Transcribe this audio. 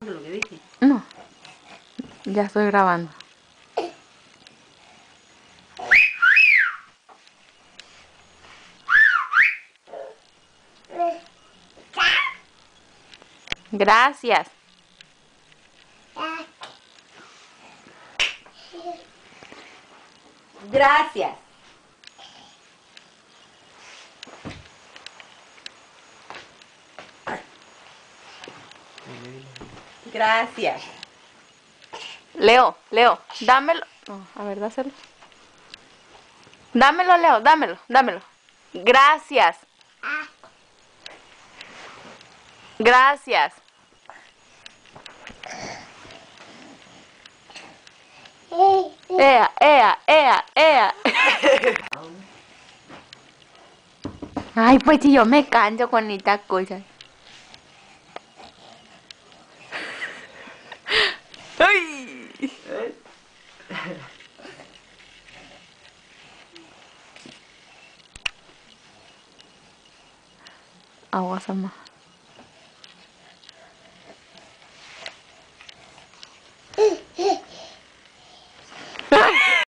lo que dije? No. Ya estoy grabando. Gracias. Gracias. Gracias. Leo, Leo, dámelo. A ver, dáselo. Dámelo, Leo, dámelo, dámelo. Gracias. Gracias. Ea, ea, ea, ea. Ay, pues si yo me canso con 嘿，哎，啊，我什么？